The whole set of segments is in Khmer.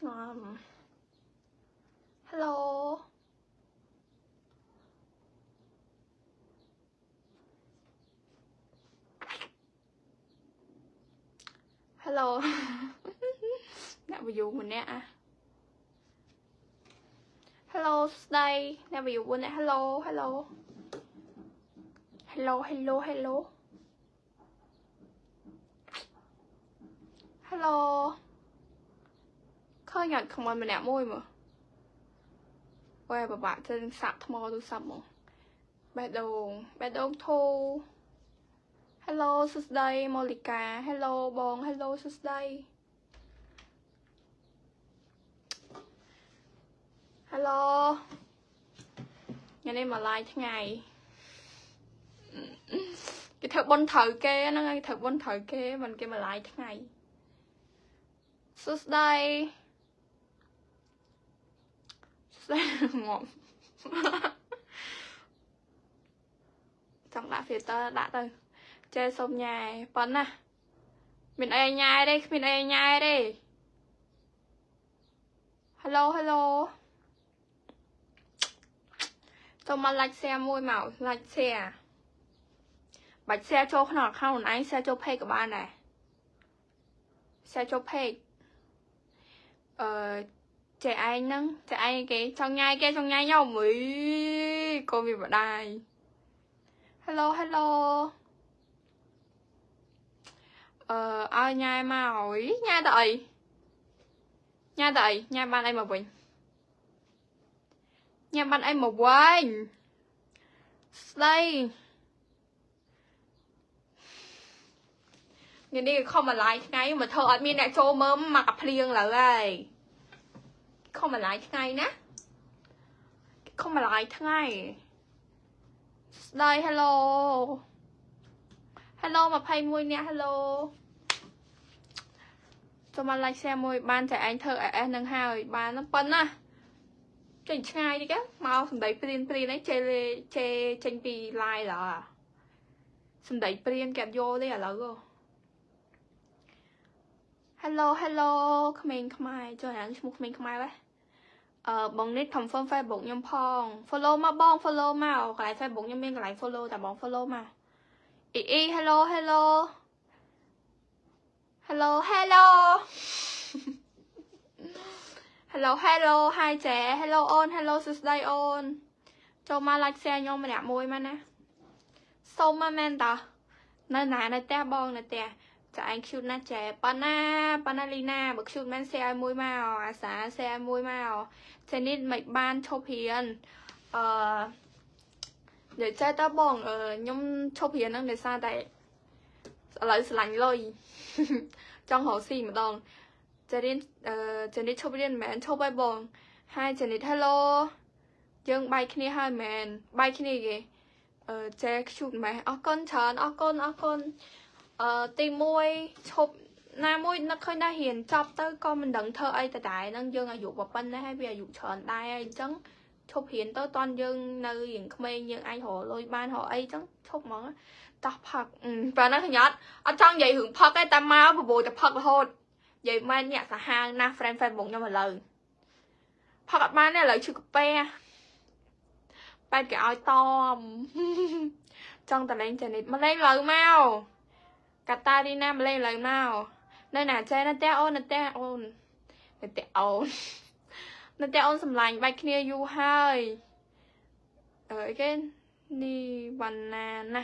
ឆ្ងល់ Hello Hello អ្នក view ម្នាក់អា Hello ស្ដីអ្នក view ម្នាក់ Hello Hello Hello Hello Hello Hello ឃើញអត់ comment ម្នាក់មួយមើលវ៉ែបបាក់ chân សាក់ថ្មទូរស័ព្ទមកបេះដូងបេះដូងធូ Hello សួស្ដីម៉ូលីកា Hello បង Hello សួស្ដី Hello ញ៉ាំនេះមក live ថ្ងៃគេធ្វើបុណ្យត្រូវគេហ្នឹងគេធ្វើបុណ្យត្រូវគេមិនគេមក live ថ្ងៃសួស្ដី សួស្ដីងប់ចង់ដាក់ filter ដាក់ទៅចេះសុំញ៉ែប៉ុណ្ណាមានអីញ៉ែទេគ្មានអីញ៉ែទេ Hello Hello ចូលមក like share មួយមក like share បាច់ share ចូលក្នុង account ខ្លួនឯង share ចូល page ក៏បានដែរ share ចូល page អឺ ចេះឯងហ្នឹងចេះឯងគេចង់ញ៉ាយគេចង់ញ៉ាយខ្ញុំអីកូនវាបដាយ Hello Hello អឺឲ្យញ៉ាយមកអីញ៉ាយទៅអីញ៉ាយទៅអីញ៉ាយបានអីមកវិញញ៉ាំបានអីមកវិញស្ដីនេះនេះខំមួយឡាយថ្ងៃមកធ្វើអត់មានអ្នកចូលមើលមកកាភ្លៀងឡើយហើយ ខំមួយឡាយថ្ងៃណាខំមួយឡាយថ្ងៃស្ដី hello hello 21នាក់ hello ចូលមក like share មួយបានតែឯងធ្វើ AS នឹងហើយបានប៉ុណ្ណាចេញឆ្ងាយតិចមកសំដីព្រៀនព្រៀនអីចេចេចេញពី live ឡើសំដីព្រៀនគេអត់យកទេឥឡូវ Hello Hello ក្មេងខ្មែរចូលអានឈ្មោះក្មេងខ្មែរវ៉េ អឺបងនេះ confirm Facebook ខ្ញុំផង follow មកបង follow មកកន្លែង Facebook ខ្ញុំមានកន្លែង follow តែបង follow មកអ៊ីអ៊ី Hello Hello Hello Hello Hello Hello Hi ចែ Hello អូន Hello សួស្ដីអូនចូលមក like share ខ្ញុំម្នាក់មួយមកណាសុំមកមែនតើនៅណានៅផ្ទះបងនៅផ្ទះ ចាឯង cute ណាស់ចែប៉ាណាប៉ាណាលីណាបើ cute មែន share ឲ្យមួយមកអាសា share ឲ្យមួយមកចេនេះមិនបានឈប់រៀនអឺនិយាយចេះតើបងខ្ញុំឈប់រៀនហ្នឹងដោយសារតែឥឡូវស្រឡាញ់លុយចង់រកស៊ីម្ដងចារៀនអឺចានេះឈប់រៀនមិនមែនឈប់ហើយបង Hi ចានេះ Hello យើងបាយគ្នាហើយមែនបាយគ្នាគេអឺចែខ្ជូតម៉េះអរគុណច្រើនអរគុណអរគុណ អឺទី1ឈប់ណាមួយនឹកឃើញថារៀនចប់ទៅក៏មិនដឹងធ្វើអីដដែលហ្នឹងយើងអាយុប៉ុណ្ណេះហើយវាអាយុច្រើនដែរអញ្ចឹងឈប់រៀនទៅតន់យើងនៅរៀងក្មេងយើងអាចរកលុយបានរកអីចឹងឈប់ហ្មងតោះផឹកប៉ណ្ណឹងខ្ញុំអត់អត់ចង់និយាយរឿងផឹកទេតែមកបបោតែផឹករហូតនិយាយមែនញាក់សាហាវណាស់ friend Facebook ខ្ញុំឥឡូវផឹកអត់បានទេឥឡូវឈឺកាពះបែបគេឲ្យតមចង់តលេងចនិតមកលេងលើមក កាតារីណាមកលេងលើមកនៅណាចេះនៅផ្ទះអូននៅផ្ទះអូននៅផ្ទះអូននៅផ្ទះអូនសម្លាញ់បាច់គ្នាយូរហើយអឺអីគេនេះវណ្ណាណា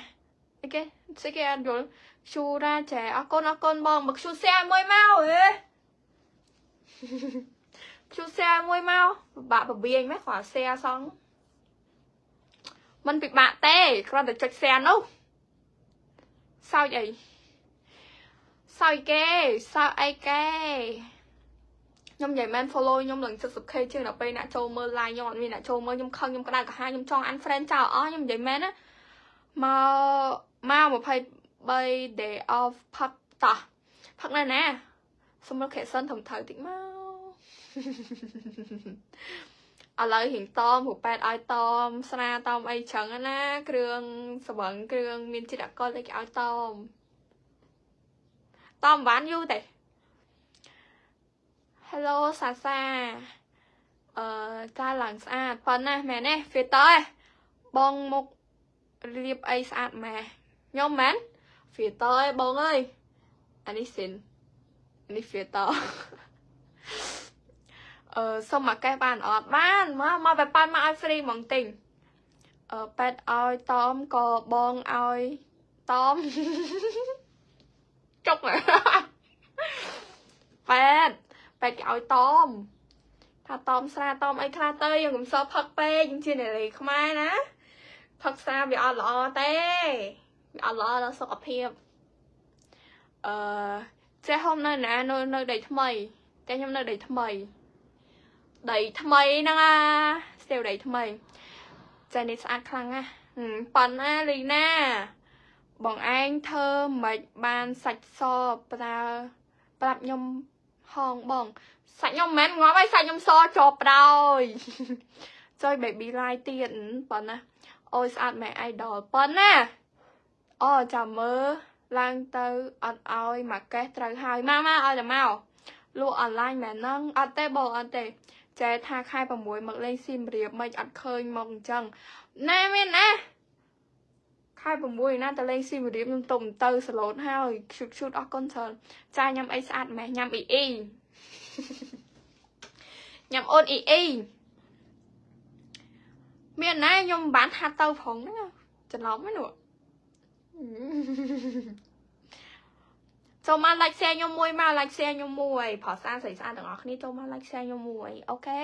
អីគេស្អីគេអត់យល់ឈូរ៉ាចែអរគុណអរគុណបងមកឈូសែមួយមកហេឈូសែមួយមកបាក់បបៀងម៉េះគាត់សែសងมันពិបាកទេគ្រាន់តែចុចសែនោះសោចអី សោចគេសោចអីគេខ្ញុំនិយាយមែន follow ខ្ញុំឡើង 70k ជាងដល់ពេលអ្នកចូលមើល live ខ្ញុំអត់មានអ្នកចូលមើលខ្ញុំខឹងខ្ញុំក្តៅក្រហាយខ្ញុំចង់ unfriend ចោលអស់ខ្ញុំនិយាយមែនណាមកមក23 day off ផឹកតោះផឹកនៅណាសុំរក caption ធំត្រូវតិចមកឥឡូវរៀងតមព្រោះប៉ែតឲ្យតមស្នាតមអីចឹងណាគ្រឿងស្វឹងគ្រឿងមានជាតិអាល់កុលតែគេឲ្យតម តមិនបានយូរទេ Hello សាសាអឺកាឡើងស្អាតប៉ុណ្ណាមែនទេ filter ឯងបងមុខរៀបអីស្អាតម៉ែខ្ញុំមែន filter ឯងបងអើយអានេះសិននេះ filter អឺសុំមកកេះបានអត់បានមកមកបែបប៉ាន់មកឲ្យ free ហ្មងទិញអឺប៉ែតឲ្យតមក៏បងឲ្យតម ចុកប៉ែតប៉ែតគេឲ្យតមថាតមស្រាតមអីខ្លះទៅយើងកុំសល់ផឹកពេកយើងជានារីខ្មែរណាផឹកស្រាវាអត់ល្អទេវាអត់ល្អដល់សុខភាពអឺចេះហុំនៅណានៅនៅដីថ្មីតែខ្ញុំនៅដីថ្មីដីថ្មីហ្នឹងអាស្ទើរដីថ្មីចានេះស្អាតខ្លាំងណាស់ប៉ុណ្ណាលីណា បងឯងធ្វើមិនបានសាច់សប្រើប្រាប់ខ្ញុំហងបងសាច់ខ្ញុំមិនមែនងាប់ហើយសាច់ខ្ញុំសជាប់ដោយចុយ baby line ទៀតប៉ុណ្ណាអូយស្អាតមែន idol ប៉ុណ្ណាអូចាំមើលឡើងទៅអត់ឲ្យមកកេះត្រូវហើយមកមកឲ្យតែមកលក់អនឡាញមែនហ្នឹងអត់ទេបងអត់ទេចែថាខែ6មកលេងស៊ីមរៀបមិនអត់ឃើញមកអញ្ចឹងណែមានណា ខែ6ណាតលេងស៊ីមរៀបខ្ញុំទុំទៅសឡូតហើយឈូតឈូតអស់កុនច្រើនចាញ៉ាំអីស្អាតម៉េះញ៉ាំអ៊ីអ៊ីញ៉ាំអូនអ៊ីអ៊ីមានណាខ្ញុំមិនបានថាទៅផងហ្នឹងច្រឡំហ្នឹងនោះចូលមក like share ខ្ញុំមួយមក like share ខ្ញុំមួយប្រសាស្រីស្អាតទាំងអស់គ្នាចូលមក like share ខ្ញុំមួយអូខេ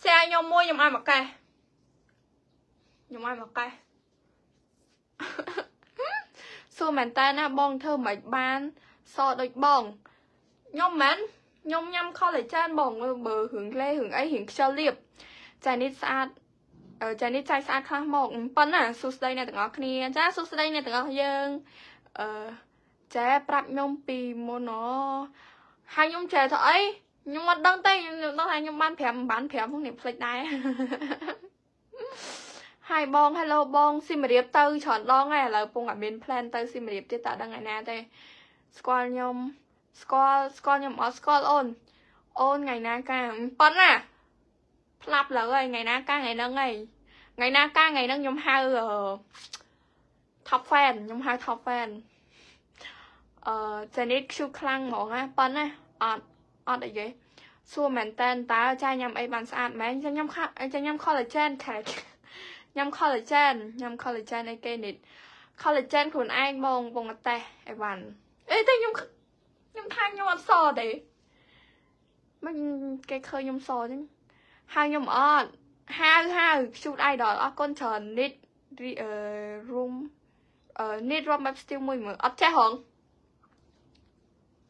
share ខ្ញុំមួយខ្ញុំឲ្យមកកេះខ្ញុំឲ្យមកកេះ សួរមែនតើណាបងធ្វើមិនបានសដូចបងខ្ញុំមិនខ្ញុំញ៉ាំ collagen បងបើរឿងលេរឿងអីរឿងខ្ជិលលៀបចានេះស្អាតចានេះចាយស្អាតខ្លះមកប៉ុណ្ណាសួស្ដីអ្នកទាំងអស់គ្នាចាសួស្ដីអ្នកទាំងអស់យើងអឺចែប្រាប់ខ្ញុំពីមុនអូហើយខ្ញុំចែទៅអីខ្ញុំអត់ដឹងទេខ្ញុំដឹងថាខ្ញុំបាន5បាន5ហ្នឹងនេះភ្លេចដែរ ហើយបង Hello បងស៊ីមរៀបទៅច្រើនដងហើយឥឡូវពងអត់មាន plan ទៅស៊ីមរៀបទៀតតើដឹងឯណាទេស្គាល់ខ្ញុំស្គាល់ស្គាល់ខ្ញុំអត់ស្គាល់អូនអូនថ្ងៃណាកាប៉ុណ្ណាផ្លាប់លើហើយថ្ងៃណាកាថ្ងៃហ្នឹងហើយថ្ងៃណាកាថ្ងៃហ្នឹងខ្ញុំហៅ top fan ខ្ញុំហៅ top fan អឺចានេះខ្ជូខ្លាំងហ្មងណាប៉ុណ្ណាអត់អត់អីទេសួរមែនតើតើចាញ៉ាំអីបានស្អាតមែនចាញ៉ាំចាញ៉ាំ collagen ខែ ញ៉ាំ collagen ញ៉ាំ collagen អីគេនេះ collagen ខ្លួនឯងបងបងអត់តេះអីវ៉ាន់អីតែខ្ញុំខ្ញុំថាខ្ញុំអត់សទេមិនគេឃើញខ្ញុំសចឹងហើយខ្ញុំអត់ហៅហៅ shoot idol អរគុណច្រើន need room អឺ need room map still មួយមើលអត់ចេះហង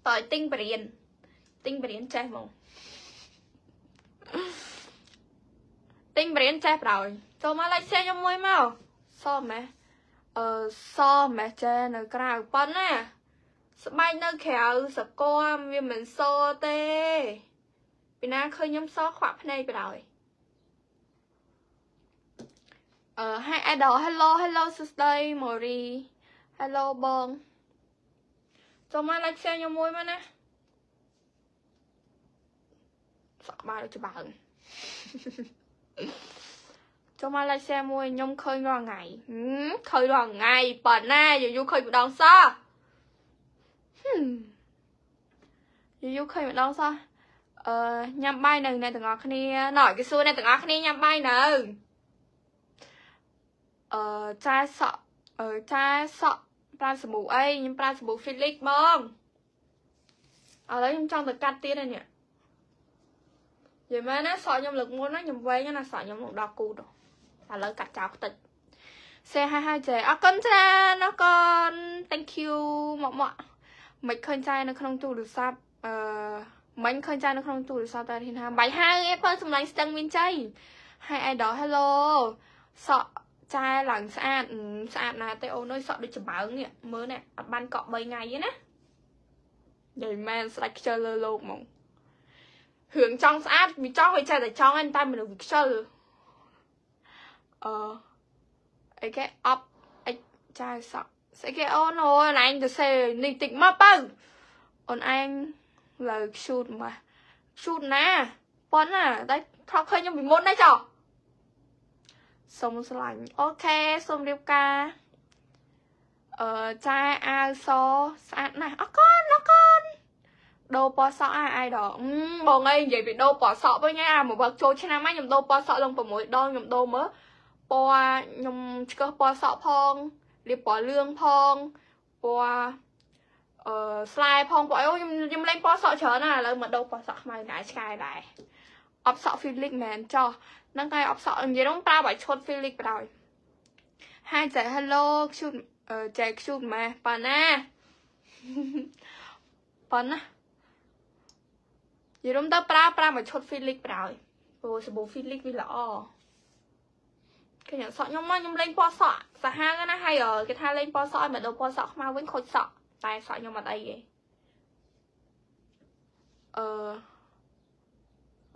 តើទិញបរៀនទិញបរៀនចេះហ្មង ទិញបរៀនចេះប្រហើយចូលមក like share ខ្ញុំមួយមកសម៉េះអឺសម៉េះចេះនៅក្រៅប៉ុណ្ណាស្បែកនៅក្រៅសកលវាមិនសទេពីណាឃើញខ្ញុំសខ្វាក់ភ្នែកប្រហើយអឺ Hi Idol Hello Hello សួស្ដី Mori Hello បងចូលមក like share ខ្ញុំមួយមកណាសក់ក្បាលដូចច្បាង ចូលមក like share មួយខ្ញុំឃើញរាល់ថ្ងៃឃើញរាល់ថ្ងៃប៉ុណ្ណាយូរយូរឃើញម្ដងសោះយូរយូរឃើញម្ដងសោះអឺញ៉ាំបាយនៅអ្នកទាំងអស់គ្នាណ៎គេសួរអ្នកទាំងអស់គ្នាញ៉ាំបាយនៅអឺចាសក់អឺចាសក់ប្រើសាប៊ូអីខ្ញុំប្រើសាប៊ូ Felix បងឥឡូវខ្ញុំចង់ទៅកាត់ទៀតហើយនេះនិ យាយមែនណាសក់ខ្ញុំលើកមុនណាខ្ញុំវែងណាសក់ខ្ញុំនឹងដល់គូទៅឥឡូវកាត់ចោលខ្ទេចសេហើយហើយចេអរគុណច្រើនអរគុណ thank you មកមកមិនឃើញចាយនៅក្នុងទូរស័ព្ទអឺមិនឃើញចាយនៅក្នុងទូរស័ព្ទតែធានថាបាយហើយឯងបើសម្លាញ់ស្ទឹងមានជ័យហើយ idol hello សក់ចាឡើងស្អាតស្អាតណាស់ទេអូនអើយសក់ដូចចម្បើងនេះមើលនេះអត់បានកក់3ថ្ងៃទេណានិយាយមែនស្ដាច់ខ្ជិលលើលោកហ្មង រឿងចង់ស្អាតវាចង់វាចេះតែចង់ឯងតែមនុស្សវាខ្ជិលអឺអីគេអប់អីចាសក់ស្អីគេអូនអូនឯងទៅសេនេះតិចមកបើអូនឯងលើ shoot មកឈូតណាប៉ុនណាតែថតឃើញខ្ញុំពីមុនណាចុះសុំស្លាញ់អូខេសុំរៀបការអឺចាអាវសស្អាតណាស់អរគុណអរគុណ ដូរពណ៌សក់អាអាយដល់បងអីនិយាយពីដូរពណ៌សក់វិញអាមកវឹកចូលឆ្នាំហ្នឹងខ្ញុំដូរពណ៌សក់ឡើង6ដងខ្ញុំដូរមើលពណ៌ខ្ញុំឆ្កឹះពណ៌សក់ផងលាបពណ៌លឿងផងពណ៌អឺស្លែផងពួកអីខ្ញុំខ្ញុំលេងពណ៌សក់ច្រើនណាស់ឥឡូវមកដូរពណ៌សក់ខ្មៅដែរឆ្កែដែរអបសក់ Felix មែនចោះហ្នឹងហើយអបសក់និយាយហ្នឹងប្រើឲ្យឈុត Felix បដ ாய் ហើយចែ Hello ខ្ជូតចែខ្ជូតម៉ែប៉ាណាប៉ាណា និយាយរំទៅប្រើប្រើមកឈុត Felix បដ ாய் ព្រោះសាប៊ូ Felix វាល្អគេញ៉ាំសក់ខ្ញុំមកខ្ញុំលេងពណ៌សក់សាហាវណាហើយគេថាលេងពណ៌សក់ឲ្យមកដូរពណ៌សក់ខ្មៅវិញខូចសក់តែសក់ខ្ញុំអត់អីទេអឺ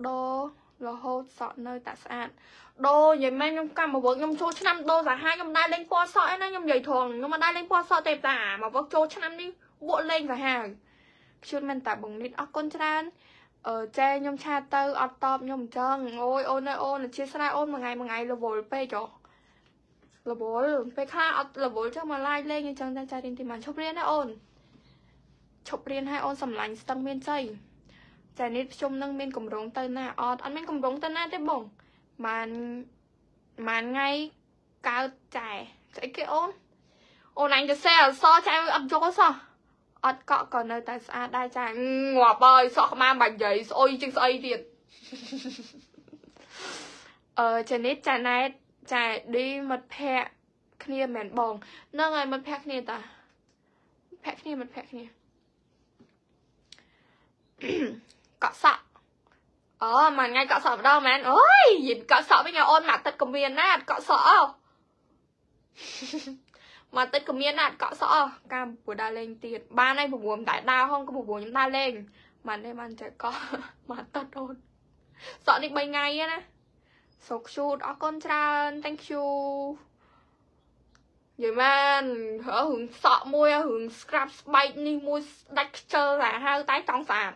ដូររហូតសក់នៅតែស្អាតដូរនិយាយមែនខ្ញុំកម្មមកវឹកខ្ញុំចូលឆ្នាំដូរសាហាវខ្ញុំដែរលេងពណ៌សក់ឯណាខ្ញុំនិយាយត្រង់ខ្ញុំមិនដែរលេងពណ៌សក់ទេតាមកវឹកចូលឆ្នាំនេះវក់លេងសាហាវជឿនមែនតាបងនេះអរគុណច្រើន អឺចែខ្ញុំឆាតទៅអត់តបខ្ញុំអញ្ចឹងអូយអូនអើយអូនអធិស្ឋានអូនមួយថ្ងៃមួយថ្ងៃរវល់ពេកចុះរវល់ពេលខ្លះអត់រវល់ចឹងមកឡាយលេងអញ្ចឹងតែចារៀនទីបានឈប់រៀនណាអូនឈប់រៀនឲ្យអូនសម្លាញ់ស្ទឹងមានជ័យចានេះខ្ញុំនឹងមានកម្រងទៅណាអត់អត់មានកម្រងទៅណាទេបងបានបានថ្ងៃកើតចែស្អីគេអូនអូនអញទៅសេអសចែអត់យកសោះ អត់កក់ក៏នៅតែស្អាតដែរចាងាប់ហើយសក់ក្បាលបាច់និយាយស្អុយជាងស្អីទៀតអឺចានេះចាណែតចាឌីមិត្តភ័ក្ដិគ្នាមែនបងហ្នឹងហើយមិត្តភ័ក្ដិគ្នាតាភ័ក្ដិគ្នាមិត្តភ័ក្ដិគ្នាកក់សក់អូមួយថ្ងៃកក់សក់ម្ដងមែនអូយនិយាយកក់សក់វិញអូនមកទឹកក៏មានណាអត់កក់សក់អោ មកទឹកក៏មានណាអត់កក់សក់អោកាមពូដើរលេងទៀតបានហើយពូមិនតែដើរហងក៏ពូខ្ញុំដើរលេងបានទេបានចេះកក់មកទឹកអូនសក់នេះ3ថ្ងៃណាសុកឈូតអរគុណច្រើន thank you និយាយមែនរឿងសក់មួយរឿង scrap ស្បែកនេះមួយដាច់ខ្ជិលតែហៅតែចង់ស្អាត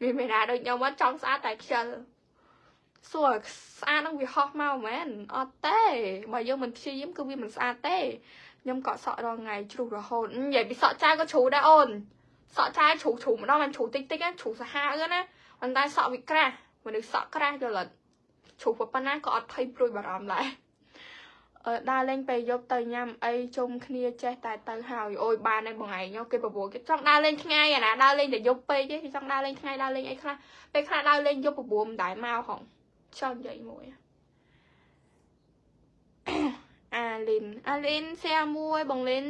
មានមេណាដូចខ្ញុំមកចង់ស្អាតតែខ្ជិល សួរស្អាតនឹងវាហោះមកមែនអត់ទេបើយើងមិនព្យាយាមគឺវាមិនស្អាតទេខ្ញុំក៏សក់រាល់ថ្ងៃជ្រុះរហូតនិយាយពីសក់ចាយក៏ជ្រុះដែរអូនសក់ចាយជ្រុះជ្រុះម្ដងមិនជ្រុះតិចតិចណាជ្រុះសាហាវណាប៉ុន្តែសក់វាក្រាស់មនុស្សសក់ក្រាស់យល់អត់ជ្រុះប៉ុណ្ណាក៏អត់ភ័យព្រួយបារម្ភដែរដើរលេងពេលយប់ទៅញ៉ាំអីជុំគ្នាចេះតែទៅហើយអូយបានហើយបងឯងគេប្រពូគេចង់ដើរលេងថ្ងៃអាណាដើរលេងតែយប់ពេកទេគេចង់ដើរលេងថ្ងៃដើរលេងអីខ្លះពេលខ្លះដើរលេងយប់ប្រពូមិនដែរមកហង ចង់និយាយមួយអាលីនអាលីនសែមួយបងលីន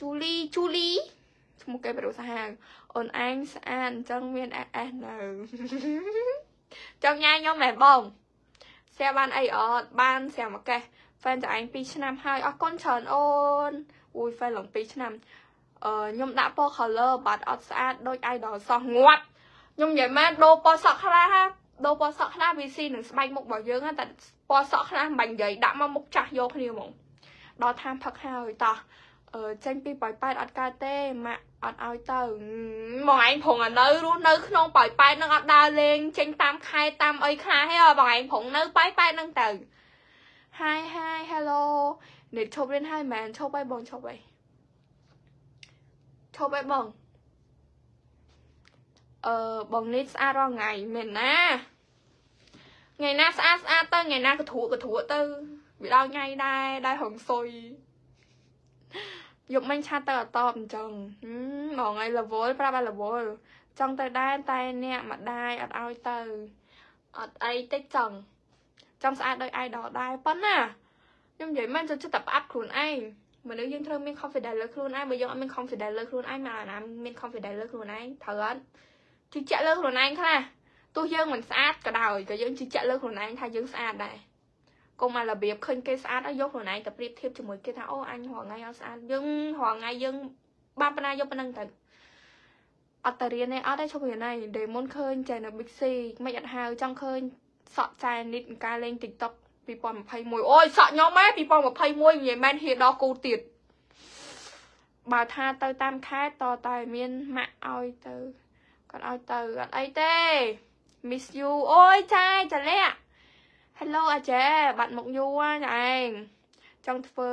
ជូលីជូលីឈ្មោះគេប្រុសសាហាវអូនឯងស្អាតអញ្ចឹងមានអេសនៅចង់ញ៉ាំខ្ញុំមែនបងស្រាបានអីអត់បានស្រាមកេះហ្វេនចឯង2ឆ្នាំហើយអរគុណច្រើនអូនអូយហ្វេនឡើង2ឆ្នាំអឺខ្ញុំដាក់ពណ៌ color បាត់អត់ស្អាតដូច idol សោះងាប់ ខ្ញុំនិយាយមែនដូរពណ៌សក់ខ្លះដូរពណ៌សក់ខ្លះវាស៊ីនឹងស្បែកមុខរបស់យើងតែពណ៌សក់ខ្លះមិនបាញ់និយាយដាក់មកមុខចាស់យកគ្នាហ្មងដល់តាមផឹកហើយតោះអឺចេញពីប៉ោយប៉ែតអត់កើតទេម៉ាក់អត់ឲ្យទៅបងឯងប្រងនៅរស់នៅក្នុងប៉ោយប៉ែតនឹងអត់ដើរលេងចេញតាមខេត្តតាមអីខ្លះហ៎បងឯងប្រងនៅប៉ោយប៉ែតនឹងទៅ Hi hi hello នេះឈប់រៀនហើយមែនឈប់ហើយបងឈប់ហើយឈប់ហើយបង អឺបងនេះស្អាតរាល់ថ្ងៃមែនណាថ្ងៃណាស្អាតស្អាតទៅថ្ងៃណាកធួកធួទៅវាដល់ថ្ងៃដែរដែរហងសុយយប់មិញឆាតទៅអត់តបអញ្ចឹងបងឯងរវល់ប្រាប់ឲ្យរវល់ចង់ទៅដែរតែអ្នកម្ដាយអត់ឲ្យទៅអត់អីតិចចង់ចង់ស្អាតដោយ idol ដែរប៉ុណ្ណាខ្ញុំនិយាយមិនចូលចិត្តតែផ្អាប់ខ្លួនឯងមនុស្សយើងត្រូវមាន confidence លើខ្លួនឯងបើយើងអត់មាន confidence លើខ្លួនឯងមកអាណាមាន confidence លើខ្លួនឯងត្រូវអត់ ជឿជាក់លើខ្លួនឯងខ្លះទោះយើងមិនស្អាតក៏ដោយក៏យើងជឿជាក់លើខ្លួនឯងថាយើងស្អាតដែរកុំមករបៀបឃើញគេស្អាតឲ្យយកខ្លួនឯងទៅប្រៀបធៀបជាមួយគេថាអូអញរងថ្ងៃអត់ស្អាតយើងរងថ្ងៃយើងបានប៉ុណ្ណាយកប៉ុណ្ណឹងទៅអត់តរៀនទេអត់ទេឈប់រៀនហើយដេមុនឃើញចែនៅ Big C មិនអត់ហៅចង់ឃើញសក់ចែនិតការលេង TikTok 2021អូយសក់ខ្ញុំហ៎2021និយាយមែនហៀដល់គូទៀតបើថាទៅតាមខេត្តតតែមានម៉ាក់ឲ្យទៅ គាត់ឲ្យទៅអត់អីទេ miss you អូយចាយចាលាក់ Hello អាចេបាត់មកយូរណាឯងចង់ធ្វើ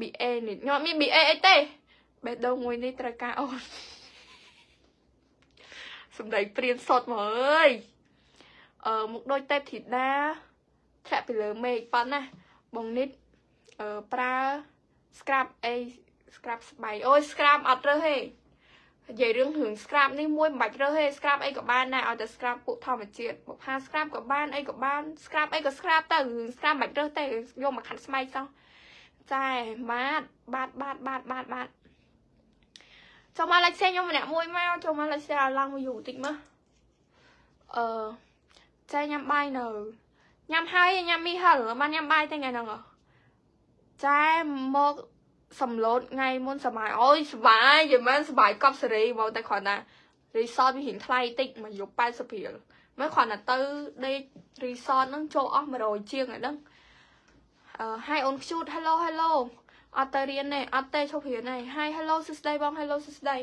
BA នេះខ្ញុំមាន BA អីទេបេះដូងមួយនេះត្រូវការអូនសំដីព្រៀនសតមកអើយអឺមុខដូចទេពធីតាធ្លាក់ពីលើមេឃប៉ុណ្ណាបងនិតអឺប្រើ scrap អី scrap ស្បៃអូយ scrap អត់រើសទេ និយាយរឿងរឿង scrap នេះមួយមិនបាច់រើសទេ scrap អីក៏បានដែរឲ្យតែ scrap ពួកធម្មជាតិបុផា scrap ក៏បានអីក៏បាន scrap អីក៏ scrap ទៅរឿង scrap មិនបាច់រើសទេយកមកខាត់ស្បែកសោះចាបាទបាទបាទបាទបាទបាទចូលមកលេខផ្សេងខ្ញុំម្នាក់មួយមកចូលមកលេខផ្សេងឲ្យឡើងមកយូរតិចមើលអឺចាញ៉ាំបាយនៅញ៉ាំហើយញ៉ាំមីហិលបានញ៉ាំបាយតែថ្ងៃហ្នឹងចាមក សំឡូតថ្ងៃមុនសបាយអូយសបាយយីមែនសបាយកប់សេរីមកតែគ្រាន់តែរីសតវារៀងថ្លៃតិចមកយក80រៀលមិនគ្រាន់តែទៅដេករីសតហ្នឹងចូលអស់100ជាងហ្នឹងអឺ Hi អូន cute hello hello អត់ទៅរៀនទេអត់ទេឈប់រៀនទេ Hi hello សួស្ដីបង hello សួស្ដី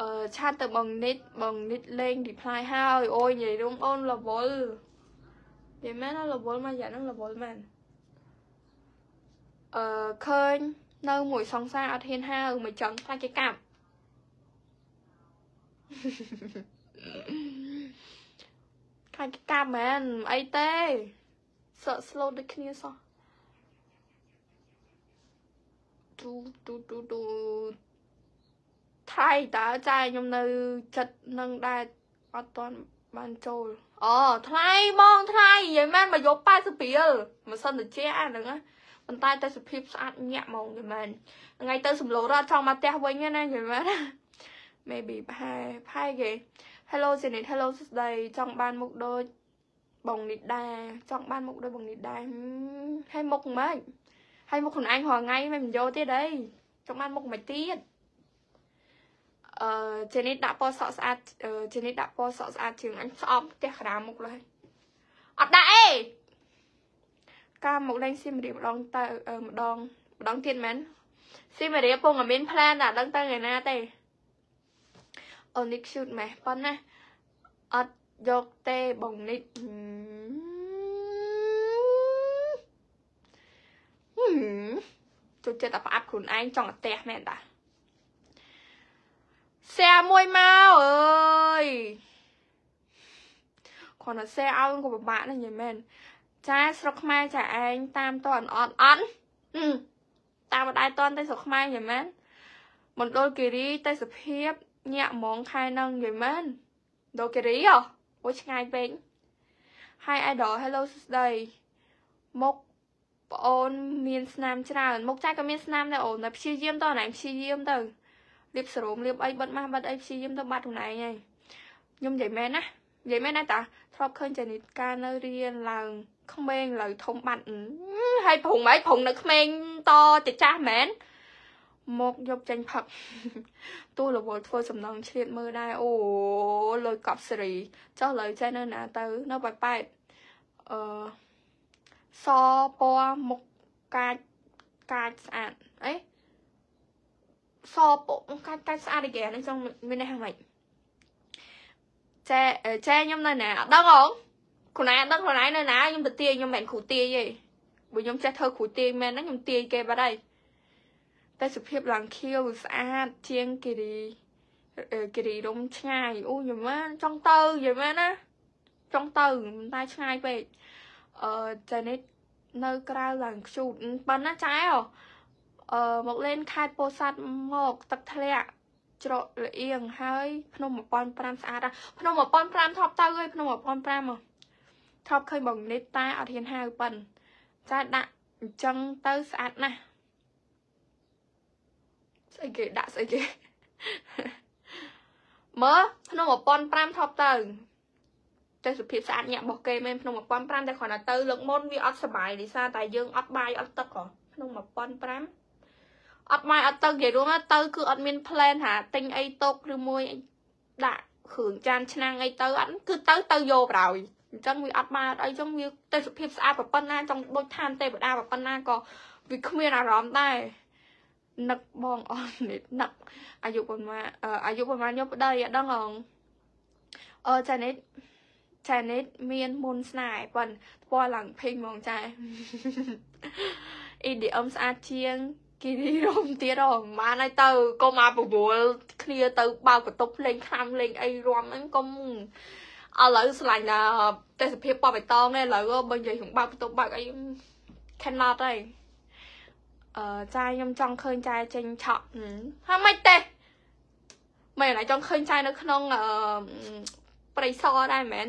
អឺឆាតទៅបងនិតបងនិតលេង reply ហើយអូយនិយាយរួមអូនរវល់និយាយមែនរវល់មកយ៉ាងហ្នឹងរវល់មែន អឺឃើញនៅមួយសង្សារអត់ហ៊ានហៅមិនចង់ខ្លាចគេកាប់ខ្លាចគេកាប់មែនអីទេសក់ slow ដូចគ្នាសោះទូទូទូទូថៃតើចាយខ្ញុំនៅចិត្តនឹងដែរអត់ទាន់បានចូលអូថ្លៃបងថ្លៃនិយាយមែនមកយក80រៀលមិនសិនទៅជាអាហ្នឹងណា ប៉ុន្តែតែសុភាពស្អាតញាក់ហ្មងនិយាយមែនថ្ងៃទៅសំឡូរត់ចង់មកផ្ទះវិញណានិយាយមែន maybe ផែផែគេ Hello សេនីត Hello សួស្ដីចង់បានមុខដូចបងនេះដែរចង់បានមុខដូចបងនេះដែរហើយមុខម៉េចហើយមុខខ្លួនឯងរាល់ថ្ងៃមិនយកទៀតអីចង់បានមុខមិនទៀតអឺចេនីដាក់ពណ៌សក់ស្អាតចេនីដាក់ពណ៌សក់ស្អាតជាងអញស្អប់ផ្ទះក្រាមុខលើអត់ដាក់អេ កាលមកលេងសៀមរាបម្ដងទៅម្ដងម្ដងទៀតមែនសៀមរាបពងតែមានផ្លានតែដឹងទៅថ្ងៃណាទេអូនិក shoot ម៉េះប៉ុណ្ណាអត់យកទេបងនិកចូលចិត្តតែផ្អាប់ខ្លួនឯងចង់តែផ្ទះមែនតាแชร์មួយមកអើយគាត់ទៅแชร์ឲ្យក៏ពិបាកណាស់ញ៉ែមែន ចាស្រុកខ្មែរចាឯងតាមតន់អត់អត់តាមមិនដែរតន់ទៅស្រុកខ្មែរញ៉ែមែនមណ្ឌលគិរីទៅសភាពញាក់ហ្មងខែនឹងយីមែនដូគិរីអូឆ្ងាយពេក Hi idol hello សួស្ដីមុខប្អូនមានស្នាមច្រើនមុខចាស់ក៏មានស្នាមដែរអូនតែព្យាយាមតើណែព្យាយាមទៅលាបសរោមលាបអីបិទម៉ាស់បិទអីព្យាយាមទៅបាត់ខ្លួនឯងហើយខ្ញុំនិយាយមែនណានិយាយមែនណាតាធ្លាប់ឃើញចនិតការនៅរៀនឡើង ក្មេងលើធំបាត់ហើយប្រងម៉េចប្រងនៅក្មេងតទៅចាស់មែនមកយកចេញផឹកទោះរវល់ធ្វើសំណងឆ្លៀតមើលដែរអូលុយកប់សេរីចុះលើចេះនៅណាទៅនៅបែបប៉ែតអឺសពណ៌មុខកាចកាចស្អាតអីសពកាចកាចស្អាតគេហ្នឹងចង់មាននេះហ្នឹងចែចែខ្ញុំនៅណាអត់ដឹងហ៎ ខ្លួនឯងអត់ដឹងខ្លួនឯងនៅណាខ្ញុំទៅទាយខ្ញុំមិនគ្រូទាយទេបើខ្ញុំចេះធ្វើគ្រូទាយមែនហ្នឹងខ្ញុំទាយគេបាត់ហើយតែសុភាពឡើងខៀវស្អាតជាងគិរីគិរីរំឆ្ងាយអូយម៉ាចង់ទៅយីម៉ាណាចង់ទៅតែឆ្ងាយពេកអឺចានេះនៅក្រៅឡើងខ្ជូតប៉ុណ្ណាចែអឺមកលេងខេត្តពោធិ៍សាត់មកទឹកធ្លាក់ច្រកលៀងហើយ ភ្នំ1500ស្អាតភ្នំ1500ថប់ទៅហើយភ្នំ1500មក ថប់ឃើញបងនិតតែអត់ហ៊ានហៅប៉ិនចាដាក់អញ្ចឹងទៅស្អាតណាស់ស្អីគេដាក់ស្អីគេមើលភ្នំ1500ថប់ទៅតែសុភាពស្អាតញាក់របស់គេមែនភ្នំ1500តែគ្រាន់តែទៅលើកមុនវាអត់សុបាយនេះសារតែយើងអត់បាយអត់ទឹកហ៎ភ្នំ1500អត់បាយអត់ទឹកនិយាយរួមទៅគឺអត់មាន plan ហាទិញអីតុកឬមួយដាក់គ្រឿងចានឆ្នាំងអីទៅអត់គឺទៅទៅយកប្រោយ អញ្ចឹងវាអត់បានអីចឹងវាទៅសុភាពស្អាតប៉ុណ្ណាចង់ដូចឋានទេវតាប៉ុណ្ណាក៏វាគ្មានអារម្មណ៍ដែរនឹកបងអននេះនឹកអាយុប្រហែលអាយុប្រហែលខ្ញុំប្តីអត់ដឹងអងអឺចានេះចានេះមានមុនស្នេហ៍ប៉ុនពណ៌ឡើងភេងហ្មងចា EDM ស្អាតជាងគីរីរំទៀតអស់បានហើយទៅកុំមកប្រមូលគ្នាទៅបើកបន្ទប់លេងខ្លាំលេងអីរំហ្នឹងកុំ ឥឡូវឆ្លាញ់ណាទេសភាពបបបៃតងនេះឥឡូវបើនិយាយក្នុងបើកបន្ទប់បើកអី cannot ហើយអឺចាយខ្ញុំចង់ឃើញចាយចេញឆក់ហើយមិនទេមិនណាចង់ឃើញចាយនៅក្នុងអឺប្រិសរដែរមែន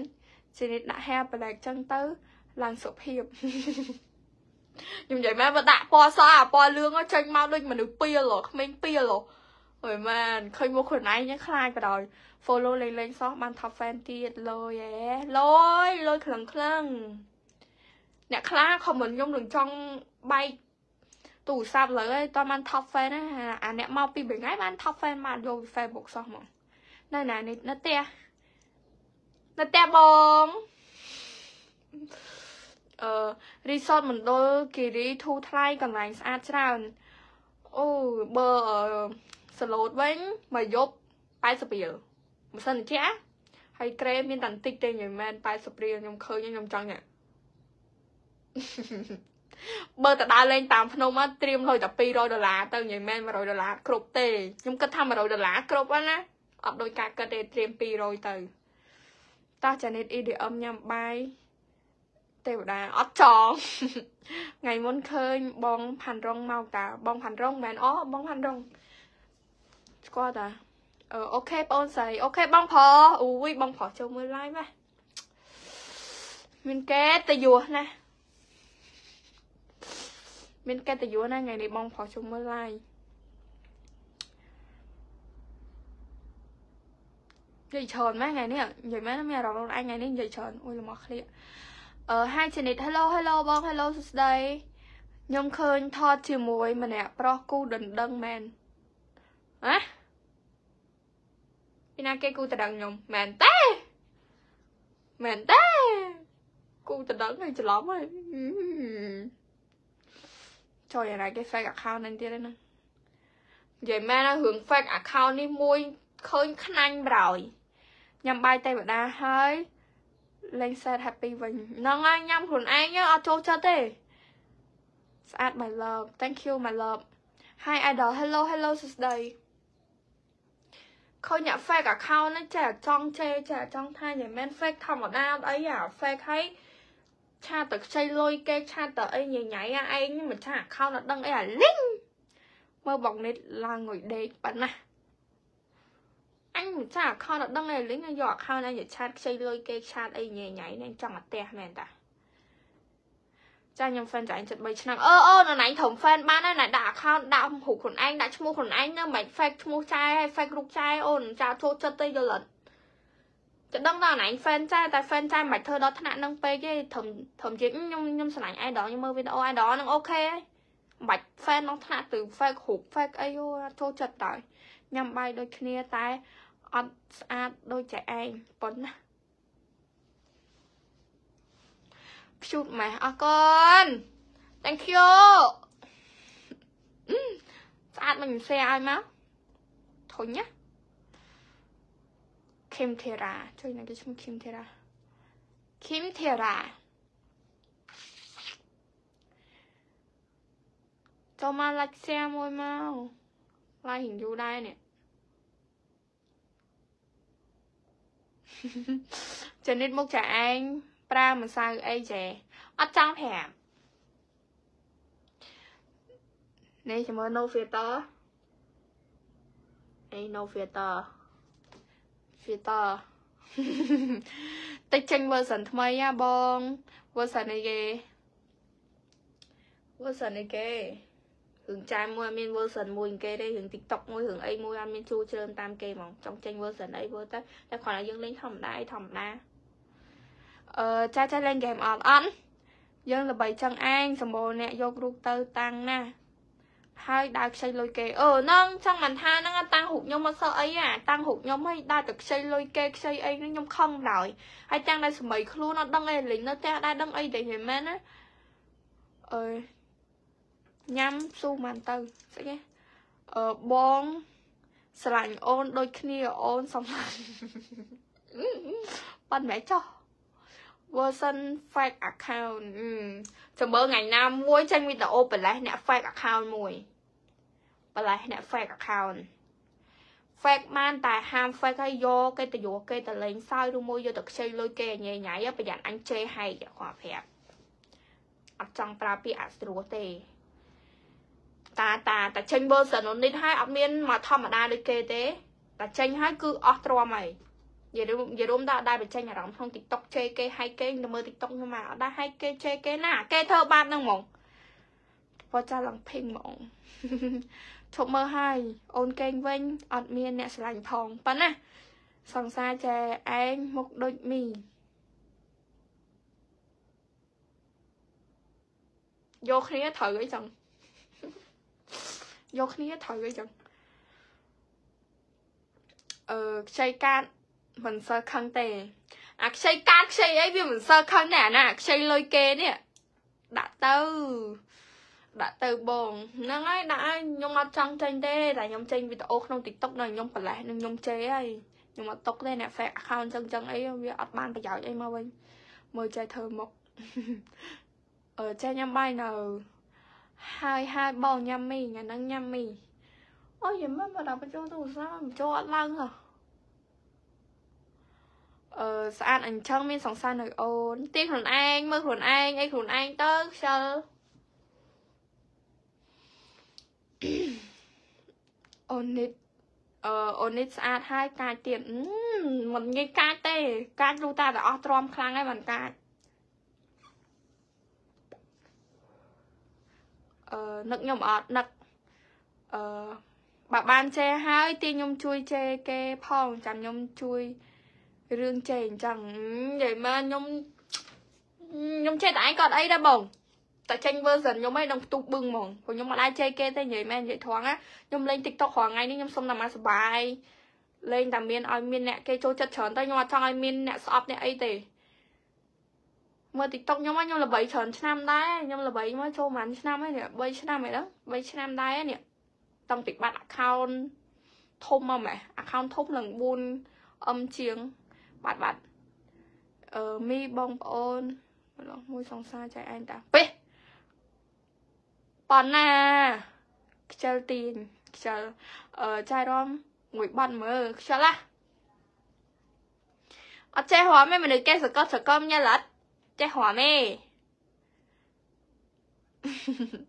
ជានិតដាក់ hair black ចឹងទៅ ឡើងសុភាពខ្ញុំនិយាយមែនបើដាក់ពណ៌សអាពណ៌លឿងចេញមកដូចមនុស្សពីលក្មេងពីលហើ យមែនឃើញមុខខ្លួនឯងហ្នឹងខ្លាចបដ ாய் follow លេងលេងសោះបាន top fan ទៀតលយហ៎លយលយខ្លាំងខ្លាំងអ្នកខ្លះ comment ខ្ញុំនឹងចង់បែកទូរស័ព្ទលើហើយតើបាន top fan ណាអាអ្នកមកពីថ្ងៃបាន top fan បានយក Facebook សោះហ្មងនៅណានេះនៅផ្ទះនៅផ្ទះបងអឺរីសតមណ្ឌលគិរីធូថ្លៃកន្លែងស្អាតច្រើនអូបើ សឡូតវិញមួយយប់80រៀលមិនសិនចាហើយក្រែមានតែបន្តិចទេមិនមែន80រៀលខ្ញុំឃើញខ្ញុំចង់ញ៉ាបើតដើរលេងតាមភ្នំមកត្រៀមលុយតែ200ដុល្លារទៅនិយាយមែន100ដុល្លារគ្រប់ទេខ្ញុំគិតថា100ដុល្លារគ្រប់ហ្នឹងណាអត់ដូចការគិតទេត្រៀម200ទៅតោះចានិត EDM ញ៉ាំបាយទេវតាអត់ចងថ្ងៃមុនឃើញបងផាន់រងមកតាបងផាន់រងមែនអូបងផាន់រង ស្គាល់តាអឺអូខេបងស្រីអូខេបងប្រុសអូយបងប្រុសចូលមើល live ណាមានកែតយសណាមានកែតយសណាថ្ងៃនេះបងប្រុសចូលមើល live និយាយច្រើនម៉េចថ្ងៃនេះនិយាយមែនមានអារម្មណ៍ខ្លួនឯងថ្ងៃនេះនិយាយច្រើនអូយលំអស់ឃ្លៀកអឺ Hi ចនិត Hello Hello បង Hello សួស្តីខ្ញុំឃើញថតជាមួយម្នាក់ប្រុសគូដណ្ដឹងមែន ហ៎ពីណាគេគូដណ្ដឹងខ្ញុំមែនទេមែនទេគូដណ្ដឹងហើយច្រឡំហើយចូលយ៉ាងណាគេ fake account នឹងទៀតហ្នឹងនិយាយមែនរឿង fake account នេះមួយឃើញខ្នាញ់ប្រោយញ៉ាំបាយទេវតាហើយលេង set happy វិញហ្នឹងហើយញ៉ាំខ្លួនឯងអត់ចូលចិត្តទេស្អាត my love thank you my love hi idol hello hello សួស្តី ឃើញអ្នក fake account ហ្នឹងចេះចង់ជេរចេះចង់ថាយ៉ាងមែន fake ធម្មតាអត់អីអា fake ហើយឆាតខ្ចីលុយគេឆាតអីញ៉ៃញ៉ៃអាឯងមិនឆា account អត់ដឹងអីអាលីងមើលបងនេះឡើងងុយដេកប៉ណ្ណាអញមិនចា account អត់ដឹងឯលីងយក account អញឆាតខ្ចីលុយគេឆាតអីញ៉ៃញ៉ៃនេះចង់អត់ផ្ទះមែនតា ចាខ្ញុំ fan ចាអញចិត្ត3ឆ្នាំអឺអូនអញធំ fan បានហើយណាដាក់ account ដាក់រូបខ្លួនឯងដាក់ឈ្មោះខ្លួនឯងនៅមិន fake ឈ្មោះចាយហើយ fake រូបចាយអូនចាចូលចិត្តទៅយល់អត់จะដឹងដល់អញ fan ចាតែ fan ចាមិនបាច់ធ្វើដល់ថ្នាក់នឹងពេកទេធំធំជាងខ្ញុំខ្ញុំស្រឡាញ់ idol ខ្ញុំមើលវីដេអូ idol នឹងអូខេហើយមិនបាច់ fan ក្នុងថ្នាក់ទៅ fake រូប fake អីយោចូលចិត្តដែរញ៉ាំបាយដូចគ្នាតែអត់ស្អាតដូចចែឯងប៉ុណ្ណា cute ម៉េះអរគុណ thank you ស្អាតមិនសេឲ្យមកធុញណា Kim Thera ជួយណាគេឈ្មោះ Kim Thera Kim Thera ចូលមក like share មួយមក like hình យូរដែរនេះចនិតមុខចាឯង ប្រើម្សៅអីចេអត់ចង់ប្រាប់នេះជាមួយ no filter អី no filter filter តិចចេញ version ថ្មីហ่าបង version នេះគេ version នេះគេរឿងចាយមួយអត់មាន version មួយគេទេរឿង TikTok មួយរឿងអីមួយអត់មានជួជ្រើមតាមគេហ្មងចង់ចេញ version អីធ្វើទៅតែគ្រាន់តែយើងលេងធម្មតាអីធម្មតា អឺចាចាលេងហ្គេមអត់អត់យើងល្បីចឹងឯងសម្បូរអ្នកយករូបទៅតាំងណាហើយដើរខ្ចីលុយគេអឺហ្នឹងចង់មិនថាហ្នឹងតាំងរូបខ្ញុំមកសោះអីអាតាំងរូបខ្ញុំឲ្យដើរទៅខ្ចីលុយគេខ្ចីអីហ្នឹងខ្ញុំខឹងដល់ហើយតាំងនៅសម័យខ្លួនអត់ដឹងអីលេងនៅផ្ទះដែរដឹងអីទេមែនណាអឺញ៉ាំស៊ូបានទៅស្អីគេអឺបងស្រឡាញ់អូនដូចគ្នាអូនសំឡាញ់ប៉ិនមែនចុះ version fake account ចាំមើលថ្ងៃណាមួយចេញវីដេអូប្រលេះអ្នក fake account មួយប្រលេះអ្នក fake account fake បានតែហាម fake ឲ្យយកគេទៅយកគេទៅលេងសើចឬមួយយកទៅខ្ចីលុយគេញ៉ៃញ៉ៃប្រយ័ត្នអញជេរហែកគាត់ប្រាប់អត់ចង់ប្រើពាក្យអស្រួទេតាតាតែចេញ version នេះហើយអត់មានមកធម្មតាដូចគេទេតែចេញហើយគឺអស់ទ្រាំហើយនិ យាយរួមនិយាយរួមដល់ដែរបញ្ចេញអារម្មណ៍ក្នុង TikTok ជេរគេហែកគេទៅមើល TikTok ខ្ញុំមកអត់ដែរហែកគេជេរគេណាគេធ្វើបាបហ្នឹងហ្មងបើចាស់ឡើងភីងហ្មងឈប់មើលហើយអូនកេងវិញអត់មានអ្នកស្រឡាញ់ផងប៉ុណ្ណាសង្សារចែឯងមុខដូចមីយកគ្នាត្រូវអីចឹងយកគ្នាត្រូវអីចឹងអឺខ្ចីកាត មិនសូវខឹងទេអាខ្ចីកាតខ្ចីអីវាមិនសូវខឹងទេអាណាខ្ចីលុយគេនេះដាក់ទៅដាក់ទៅបងហ្នឹងហើយដាក់ឲ្យខ្ញុំអត់ចង់ចេញទេតែខ្ញុំចេញវីដេអូក្នុង TikTok នៅខ្ញុំប្រឡេះនឹងខ្ញុំជេរហើយខ្ញុំអត់ຕົកទេអ្នក fake account ចឹងចឹងអីវាអត់បានប្រយោជន៍អីមកវិញមើលចេះធ្វើមុខអឺចេះញ៉ាំបាយនៅហើយហើយបងញ៉ាំមីថ្ងៃហ្នឹងញ៉ាំមីអូយមិនមកដល់បញ្ចូលទូរស័ព្ទបញ្ចូលអត់ឡើងហ៎ អឺស្អាតអញ្ចឹងមានសង្សារនៅអូនទីខ្លួនឯងមើលខ្លួនឯងអីខ្លួនឯងទៅខ្ជិលអូននេះអឺអូននេះស្អាតហើយកាចទៀតមិនងាយកាចទេ កាចលូតាតែអស់ទ្រាំខ្លាំងហើយមិនកាចអឺនឹកខ្ញុំអត់នឹកអឺបើបានជេរហើយទីខ្ញុំជួយជេរគេផងចាំខ្ញុំជួយ រឿងជេរអញ្ចឹងនិយាយមកខ្ញុំខ្ញុំចេះតែឯងគាត់អីដែរបងតែចេញ version ខ្ញុំឯងនឹងផ្ទុះបឹងហ្មងព្រោះខ្ញុំមិនអាចជេរគេទេនិយាយមែននិយាយត្រង់ណាខ្ញុំលេង TikTok រាល់ថ្ងៃនេះខ្ញុំសុំតែមកសុបាយលេងតែមានឲ្យមានអ្នកគេចូលចិត្តច្រើនទៅខ្ញុំអត់ចង់ឲ្យមានអ្នកស្អប់អ្នកអីទេមើល TikTok ខ្ញុំខ្ញុំល្បីច្រើនឆ្នាំដែរខ្ញុំល្បីមកចូលប្រហែលឆ្នាំហើយនេះ3ឆ្នាំហើយហ្នឹង3ឆ្នាំដែរនេះតាំងពីបាត់ account ធំមកម៉េះ account ធំឡើង4អឹមជាង បាត់បាត់អឺមីបងប្អូនម្ដងមួយសង្សារចៃឯងតាពេះប៉ុណ្ណាខ្ជិលទាញខ្ជិលអឺចៃរំមួយបាត់មើលខ្ជិលណាអត់ចេះរំទេមនុស្សគេសកត់សកំញ៉ាឡាត់ចេះរំទេ